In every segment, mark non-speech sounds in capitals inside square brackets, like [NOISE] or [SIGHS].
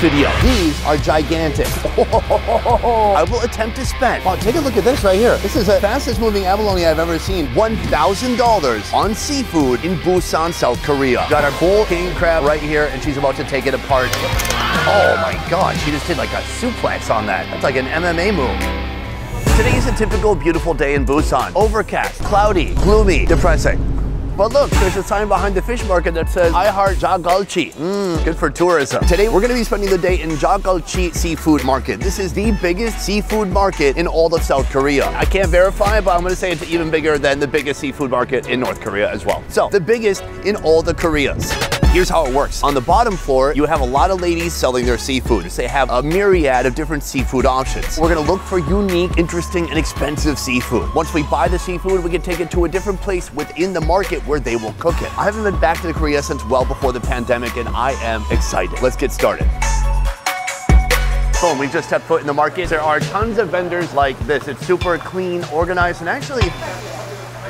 video. These are gigantic. [LAUGHS] I will attempt to spend. Oh, take a look at this right here. This is the fastest moving abalone I've ever seen. $1,000 on seafood in Busan, South Korea. Got our bull king crab right here, and she's about to take it apart. Oh my God, she just did like a suplex on that. That's like an MMA move. Today is a typical beautiful day in Busan. Overcast, cloudy, gloomy, depressing. But look, there's a sign behind the fish market that says, I heart Jagalchi. Mmm, good for tourism. Today, we're gonna be spending the day in Jagalchi Seafood Market. This is the biggest seafood market in all of South Korea. I can't verify, but I'm gonna say it's even bigger than the biggest seafood market in North Korea as well. So, the biggest in all the Koreas. Here's how it works. On the bottom floor, you have a lot of ladies selling their seafood. They have a myriad of different seafood options. We're gonna look for unique, interesting, and expensive seafood. Once we buy the seafood, we can take it to a different place within the market where they will cook it. I haven't been back to the Korea since well before the pandemic, and I am excited. Let's get started. Boom, we've just stepped foot in the market. There are tons of vendors like this. It's super clean, organized, and actually,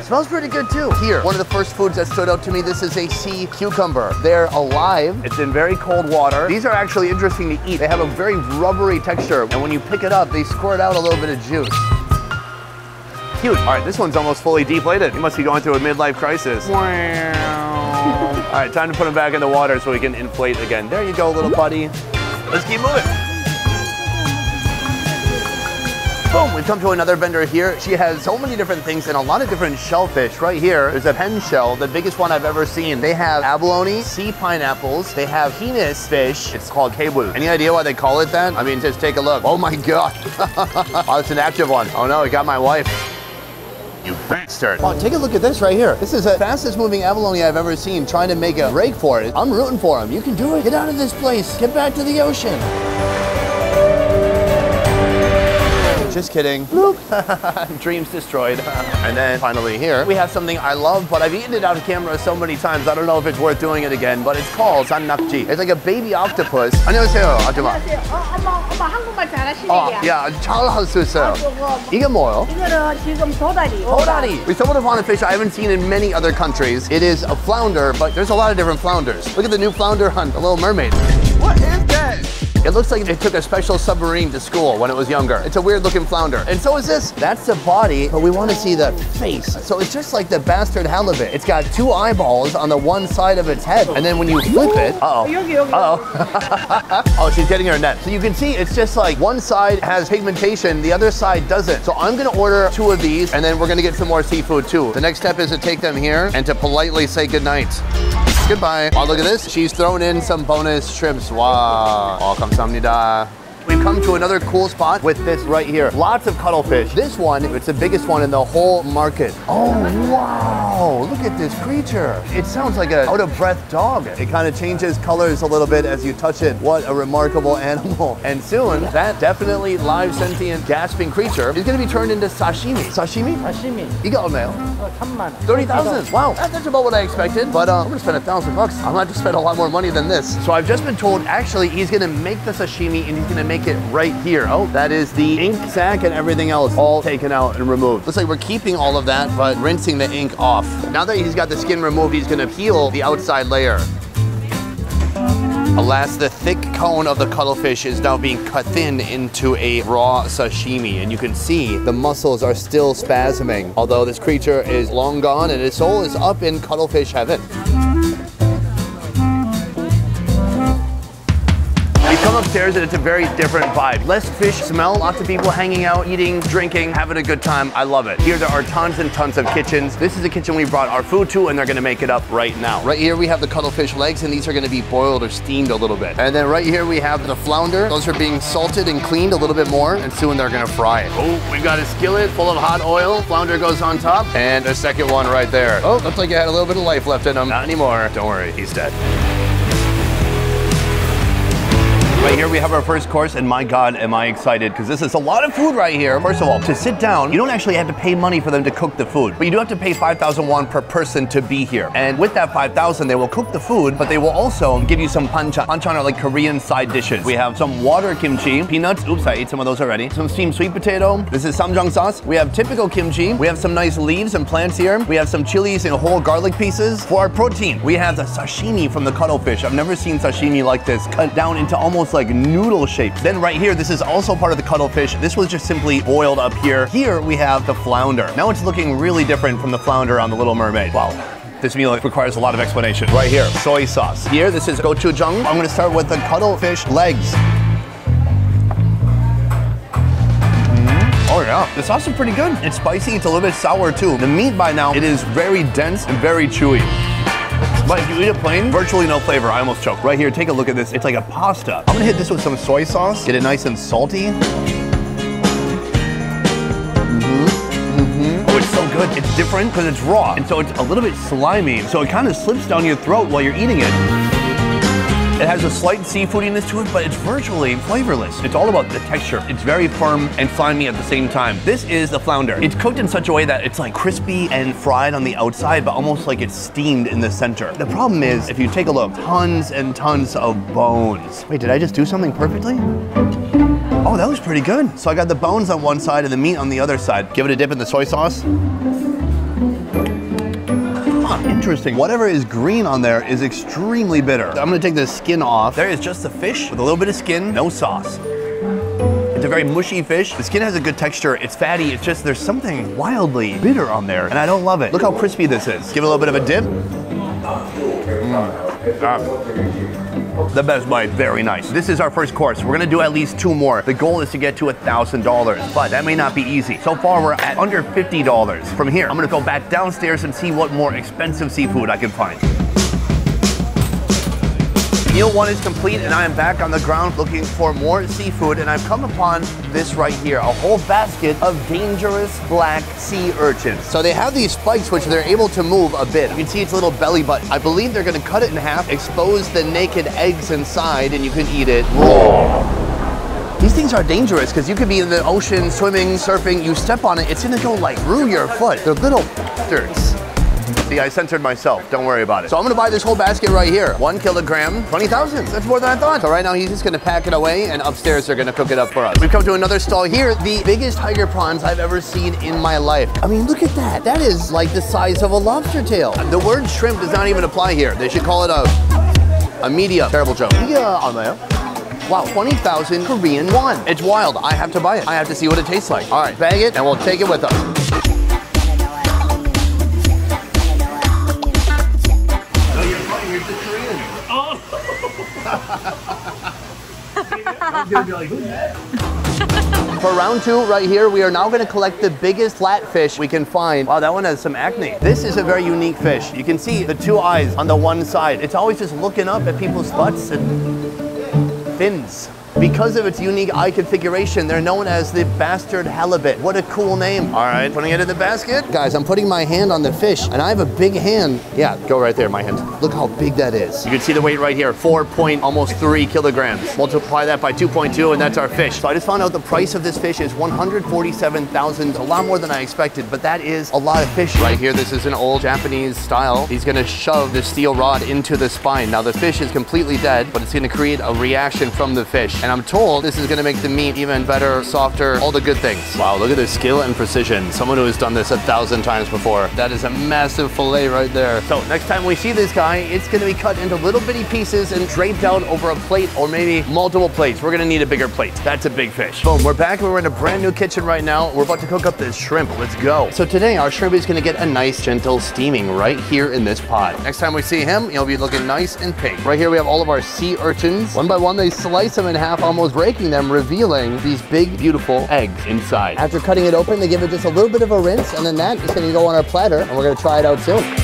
it smells pretty good too. Here, one of the first foods that stood out to me, this is a sea cucumber. They're alive. It's in very cold water. These are actually interesting to eat. They have a very rubbery texture, and when you pick it up, they squirt out a little bit of juice. Cute. All right, this one's almost fully deflated. You must be going through a midlife crisis. Wow. All right, time to put him back in the water so we can inflate again. There you go, little buddy. Let's keep moving. Boom, we've come to another vendor here. She has so many different things and a lot of different shellfish. Right here is a pen shell, the biggest one I've ever seen. They have abalone, sea pineapples, they have penis fish. It's called kebul. Any idea why they call it that? I mean, just take a look. Oh my God. [LAUGHS] oh, it's an active one. Oh no, it got my wife. You bastard. Oh, take a look at this right here. This is the fastest moving abalone I've ever seen trying to make a break for it. I'm rooting for him. You can do it. Get out of this place. Get back to the ocean. Just kidding. Nope. [LAUGHS] Dreams destroyed. and then finally here, we have something I love, but I've eaten it out of camera so many times, I don't know if it's worth doing it again, but it's called sannakji. It's like a baby octopus. 안녕하세요, 아줌마. 안녕하세요. 엄마, 엄마 한국말 잘하시네요. 야, 잘할 수 있어요. 이게 뭐예요? 이거는 지금 도다리. 도다리. We stumbled upon a fish I haven't seen in many other countries. It is a flounder, but there's a lot of different flounders. Look at the new flounder hunt, The Little Mermaid. What is that? It looks like it took a special submarine to school when it was younger. It's a weird looking flounder. And so is this. That's the body, but we want to see the face. So it's just like the bastard halibut. It's got two eyeballs on the one side of its head. And then when you flip it, uh-oh. Uh-oh. [LAUGHS] oh, she's getting her net. So you can see it's just like one side has pigmentation, the other side doesn't. So I'm gonna order two of these and then we're gonna get some more seafood too. The next step is to take them here and to politely say goodnight. Goodbye. Oh, look at this. She's thrown in some bonus shrimps. Wow. Oh, come somebody die. We've come to another cool spot with this right here. Lots of cuttlefish. This one, it's the biggest one in the whole market. Oh, wow, look at this creature. It sounds like an out-of-breath dog. It kind of changes colors a little bit as you touch it. What a remarkable [LAUGHS] animal. And soon, that definitely live, sentient, gasping creature is going to be turned into sashimi. Sashimi? Sashimi. You got mail. 30,000. Wow, that's about what I expected. But uh, I'm going to spend a thousand bucks. I'm going to spend a lot more money than this. So I've just been told, actually, he's going to make the sashimi and he's going to make it right here. Oh, that is the ink sac and everything else all taken out and removed. Looks like we're keeping all of that, but rinsing the ink off. Now that he's got the skin removed, he's gonna peel the outside layer. Alas, the thick cone of the cuttlefish is now being cut thin into a raw sashimi, and you can see the muscles are still spasming, although this creature is long gone and his soul is up in cuttlefish heaven. Come upstairs and it's a very different vibe. Less fish smell, lots of people hanging out, eating, drinking, having a good time. I love it. Here there are tons and tons of kitchens. This is the kitchen we brought our food to and they're gonna make it up right now. Right here we have the cuttlefish legs and these are gonna be boiled or steamed a little bit. And then right here we have the flounder. Those are being salted and cleaned a little bit more and soon they're gonna fry it. Oh, we've got a skillet full of hot oil. Flounder goes on top and a second one right there. Oh, looks like it had a little bit of life left in him. Not anymore. Don't worry, he's dead. Right here we have our first course and my God, am I excited because this is a lot of food right here. First of all, to sit down, you don't actually have to pay money for them to cook the food, but you do have to pay 5,000 won per person to be here. And with that 5,000, they will cook the food, but they will also give you some panchan. Panchan are like Korean side dishes. We have some water kimchi, peanuts, oops, I ate some of those already. Some steamed sweet potato. This is ssamjang sauce. We have typical kimchi. We have some nice leaves and plants here. We have some chilies and whole garlic pieces. For our protein, we have the sashimi from the cuttlefish. I've never seen sashimi like this, cut down into almost like like noodle shape. Then right here, this is also part of the cuttlefish. This was just simply boiled up here. Here we have the flounder. Now it's looking really different from the flounder on the Little Mermaid. Wow. This meal requires a lot of explanation. Right here, soy sauce. Here, this is gochujang. I'm gonna start with the cuttlefish legs. Mm-hmm. Oh yeah, the sauce is pretty good. It's spicy, it's a little bit sour too. The meat by now, it is very dense and very chewy. But you eat it plain, virtually no flavor. I almost choked. Right here, take a look at this. It's like a pasta. I'm gonna hit this with some soy sauce, get it nice and salty. Mm-hmm, mm-hmm. Oh, it's so good. It's different because it's raw. And so it's a little bit slimy. So it kind of slips down your throat while you're eating it. It has a slight seafoodiness to it, but it's virtually flavorless. It's all about the texture. It's very firm and slimy at the same time. This is the flounder. It's cooked in such a way that it's like crispy and fried on the outside, but almost like it's steamed in the center. The problem is, if you take a look, tons and tons of bones. Wait, did I just do something perfectly? Oh, that was pretty good. So I got the bones on one side and the meat on the other side. Give it a dip in the soy sauce. Interesting. Whatever is green on there is extremely bitter. I'm gonna take the skin off. There is just the fish with a little bit of skin, no sauce. It's a very mushy fish. The skin has a good texture. It's fatty. It's just there's something wildly bitter on there, and I don't love it. Look how crispy this is. Give it a little bit of a dip. Mm. Ah. The best bite, very nice. This is our first course. We're gonna do at least two more. The goal is to get to $1,000, but that may not be easy. So far, we're at under $50. From here, I'm gonna go back downstairs and see what more expensive seafood I can find. Meal one is complete and I am back on the ground looking for more seafood and I've come upon this right here, a whole basket of dangerous black sea urchins. So they have these spikes which they're able to move a bit. You can see its little belly button. I believe they're gonna cut it in half, expose the naked eggs inside and you can eat it. These things are dangerous because you could be in the ocean, swimming, surfing, you step on it, it's gonna go like through your foot. They're little bastards. See, I censored myself. Don't worry about it. So I'm gonna buy this whole basket right here. One kilogram, 20,000. That's more than I thought. So right now he's just gonna pack it away and upstairs they're gonna cook it up for us. We've come to another stall here. The biggest tiger prawns I've ever seen in my life. I mean, look at that. That is like the size of a lobster tail. The word shrimp does not even apply here. They should call it a, a medium. Terrible joke. Yeah, on there. Wow, 20,000 Korean won. It's wild. I have to buy it. I have to see what it tastes like. All right, bag it and we'll take it with us. [LAUGHS] For round two, right here, we are now gonna collect the biggest flatfish we can find. Wow, that one has some acne. This is a very unique fish. You can see the two eyes on the one side. It's always just looking up at people's butts and fins. Because of its unique eye configuration, they're known as the bastard halibut. What a cool name. All right, putting it in the basket. Guys, I'm putting my hand on the fish, and I have a big hand. Yeah, go right there, my hand. Look how big that is. You can see the weight right here, four point, almost three kilograms. Multiply that by 2.2, and that's our fish. So I just found out the price of this fish is 147,000, a lot more than I expected, but that is a lot of fish. Right here, this is an old Japanese style. He's gonna shove the steel rod into the spine. Now the fish is completely dead, but it's gonna create a reaction from the fish. And I'm told this is gonna make the meat even better, softer, all the good things. Wow, look at the skill and precision. Someone who has done this a thousand times before. That is a massive fillet right there. So next time we see this guy, it's gonna be cut into little bitty pieces and draped out over a plate or maybe multiple plates. We're gonna need a bigger plate. That's a big fish. Boom, we're back. We're in a brand new kitchen right now. We're about to cook up this shrimp. Let's go. So today our shrimp is gonna get a nice gentle steaming right here in this pot. Next time we see him, he'll be looking nice and pink. Right here we have all of our sea urchins. One by one, they slice them in half, almost breaking them, revealing these big, beautiful eggs inside. After cutting it open, they give it just a little bit of a rinse, and then that is gonna go on our platter, and we're gonna try it out soon.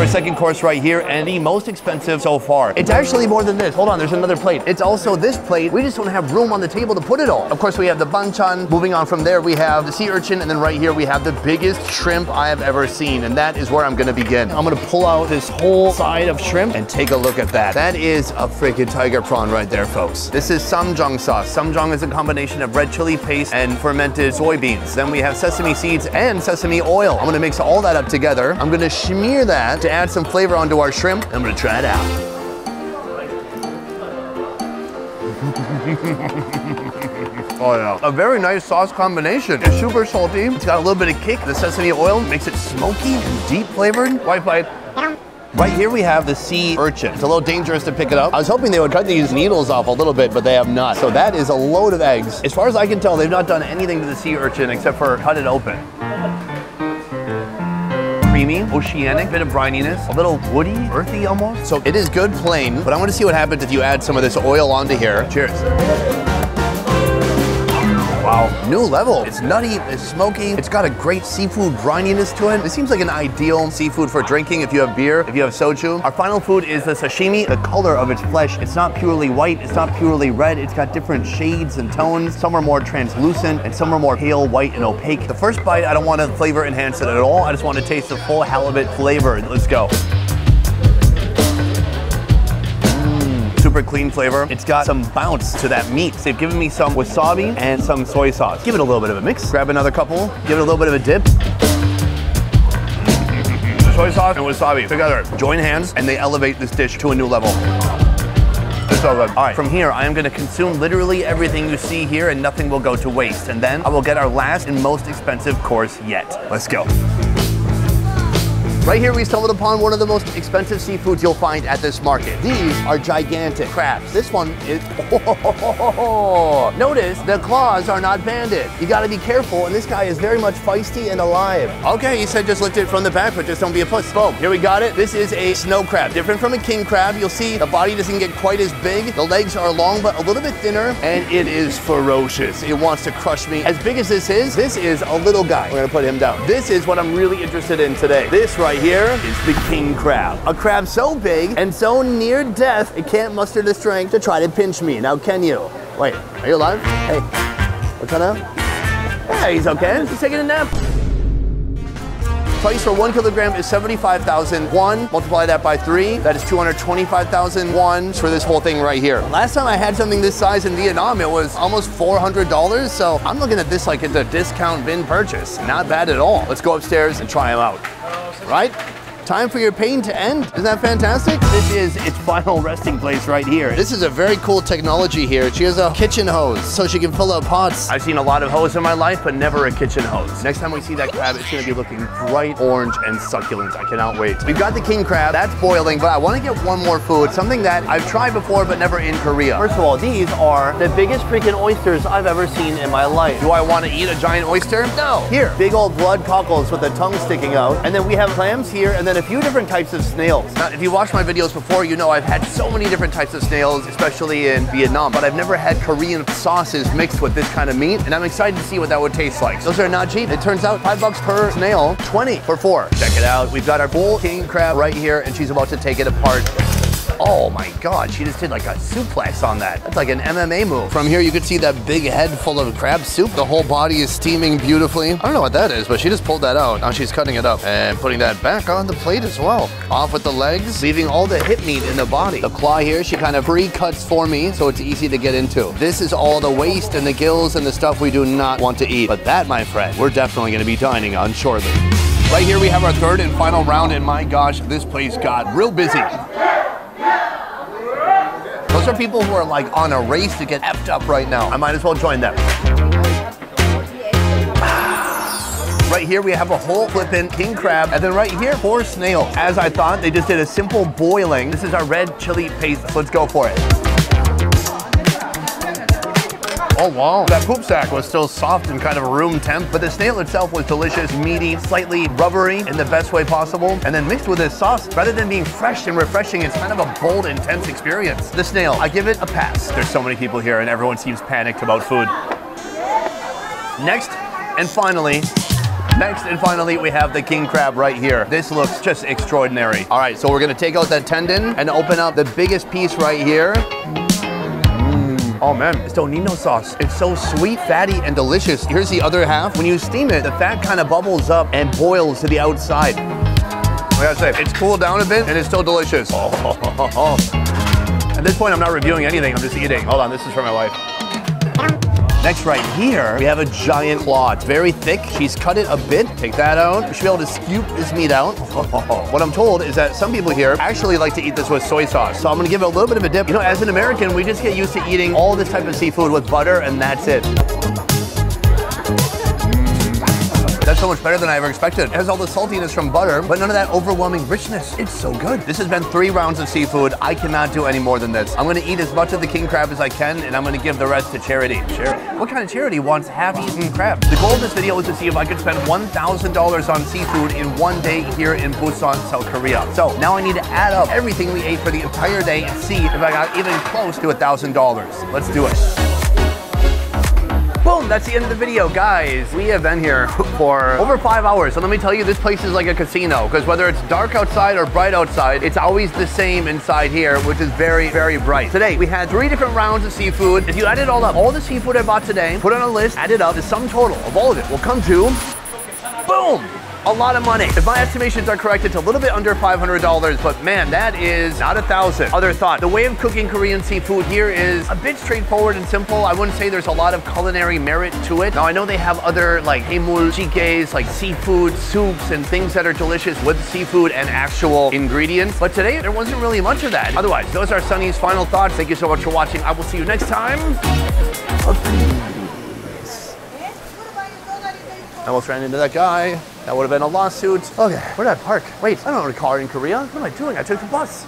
Our second course right here, and the most expensive so far. It's actually more than this. Hold on, there's another plate. It's also this plate. We just don't have room on the table to put it all. Of course, we have the banchan. Moving on from there, we have the sea urchin, and then right here we have the biggest shrimp I have ever seen, and that is where I'm gonna begin. I'm gonna pull out this whole side of shrimp and take a look at that. That is a freaking tiger prawn right there, folks. This is ssamjang sauce. Ssamjang is a combination of red chili paste and fermented soybeans. Then we have sesame seeds and sesame oil. I'm gonna mix all that up together. I'm gonna smear that to add some flavor onto our shrimp. I'm gonna try it out. [LAUGHS] Oh yeah. A very nice sauce combination. It's super salty. It's got a little bit of kick. The sesame oil makes it smoky and deep flavored. White bite. Right here we have the sea urchin. It's a little dangerous to pick it up. I was hoping they would cut these needles off a little bit, but they have not. So that is a load of eggs. As far as I can tell, they've not done anything to the sea urchin except for cut it open creamy, oceanic, bit of brininess, a little woody, earthy almost. So it is good plain, but I want to see what happens if you add some of this oil onto here. Cheers. Wow, new level. It's nutty, it's smoky, it's got a great seafood brininess to it. It seems like an ideal seafood for drinking if you have beer, if you have soju. Our final food is the sashimi. The color of its flesh, it's not purely white, it's not purely red, it's got different shades and tones. Some are more translucent and some are more pale white and opaque. The first bite, I don't want to flavor enhance it at all. I just want to taste the full halibut flavor. Let's go. Super clean flavor. It's got some bounce to that meat. So they've given me some wasabi and some soy sauce. Give it a little bit of a mix. Grab another couple. Give it a little bit of a dip. Soy sauce and wasabi together join hands and they elevate this dish to a new level. It's so good. All right, from here, I am gonna consume literally everything you see here and nothing will go to waste. And then I will get our last and most expensive course yet. Let's go. Right here, we stumbled upon one of the most expensive seafoods you'll find at this market. These are gigantic crabs. This one is, oh, [LAUGHS] notice the claws are not banded. You gotta be careful, and this guy is very much feisty and alive. Okay, he said just lift it from the back, but just don't be a puss. Boom, here we got it. This is a snow crab. Different from a king crab. You'll see the body doesn't get quite as big. The legs are long, but a little bit thinner, and it is ferocious. It wants to crush me. As big as this is, this is a little guy. We're gonna put him down. This is what I'm really interested in today. This right here is the king crab. A crab so big and so near death, it can't muster the strength to try to pinch me. Now, can you? Wait, are you alive? Hey, what's that now? Yeah, he's okay. He's taking a nap. Price for one kilogram is 75,000 won. Multiply that by three, that is 225,000 won for this whole thing right here. Last time I had something this size in Vietnam, it was almost $400. So I'm looking at this like it's a discount bin purchase. Not bad at all. Let's go upstairs and try them out. Right? Time for your pain to end. Isn't that fantastic? This is its final resting place right here. This is a very cool technology here. She has a kitchen hose so she can fill up pots. I've seen a lot of hose in my life, but never a kitchen hose. Next time we see that crab, it's gonna be looking bright orange and succulent. I cannot wait. We've got the king crab, that's boiling, but I wanna get one more food, something that I've tried before, but never in Korea. First of all, these are the biggest freaking oysters I've ever seen in my life. Do I wanna eat a giant oyster? No. Here, big old blood cockles with the tongue sticking out. And then we have clams here, and then a few different types of snails. Now, if you watched my videos before, you know I've had so many different types of snails, especially in Vietnam, but I've never had Korean sauces mixed with this kind of meat, and I'm excited to see what that would taste like. Those are not cheap. It turns out five bucks per snail, 20 for four. Check it out. We've got our full king crab right here, and she's about to take it apart. Oh my God, she just did like a suplex on that. That's like an MMA move. From here, you could see that big head full of crab soup. The whole body is steaming beautifully. I don't know what that is, but she just pulled that out. Now she's cutting it up and putting that back on the plate as well. Off with the legs, leaving all the hip meat in the body. The claw here, she kind of pre-cuts for me, so it's easy to get into. This is all the waste and the gills and the stuff we do not want to eat. But that, my friend, we're definitely gonna be dining on shortly. Right here we have our third and final round, and my gosh, this place got real busy. Those are people who are like on a race to get effed up right now. I might as well join them. [SIGHS] Right here, we have a whole flippin' king crab, and then right here, four snails. As I thought, they just did a simple boiling. This is our red chili paste. Let's go for it. Oh wow, that poop sack was still soft and kind of room temp, but the snail itself was delicious, meaty, slightly rubbery in the best way possible, and then mixed with this sauce, rather than being fresh and refreshing, it's kind of a bold, intense experience. The snail, I give it a pass. There's so many people here and everyone seems panicked about food. Next, and finally, Next and finally, we have the king crab right here. This looks just extraordinary. All right, so we're gonna take out that tendon and open up the biggest piece right here. Oh man, it's Donino sauce. It's so sweet, fatty, and delicious. Here's the other half. When you steam it, the fat kind of bubbles up and boils to the outside. I gotta say, it's cooled down a bit and it's still delicious. Oh, [LAUGHS] At this point, I'm not reviewing anything, I'm just eating. Hold on, this is for my wife. Next right here, we have a giant claw. It's very thick. She's cut it a bit. Take that out. You should be able to scoop this meat out. [LAUGHS] what I'm told is that some people here actually like to eat this with soy sauce. So I'm gonna give it a little bit of a dip. You know, as an American, we just get used to eating all this type of seafood with butter and that's it. So much better than I ever expected. It has all the saltiness from butter, but none of that overwhelming richness. It's so good. This has been three rounds of seafood. I cannot do any more than this. I'm gonna eat as much of the king crab as I can, and I'm gonna give the rest to charity. Charity? What kind of charity wants half-eaten crab? The goal of this video is to see if I could spend $1,000 on seafood in one day here in Busan, South Korea. So now I need to add up everything we ate for the entire day and see if I got even close to $1,000. Let's do it. Boom, that's the end of the video, guys. We have been here for over five hours. So let me tell you, this place is like a casino because whether it's dark outside or bright outside, it's always the same inside here, which is very, very bright. Today, we had three different rounds of seafood. If you add it all up, all the seafood I bought today, put on a list, add it up, the sum total of all of it will come to, boom, a lot of money. If my estimations are correct, it's a little bit under $500, but man, that is not a thousand. Other thought, the way of cooking Korean seafood here is a bit straightforward and simple. I wouldn't say there's a lot of culinary merit to it. Now, I know they have other like haemul jjigaes, like seafood soups and things that are delicious with seafood and actual ingredients, but today there wasn't really much of that. Otherwise, those are Sonny's final thoughts. Thank you so much for watching. I will see you next time. I almost ran into that guy. That would have been a lawsuit. Okay, where did I park? Wait, I don't own a car in Korea. What am I doing? I took the bus.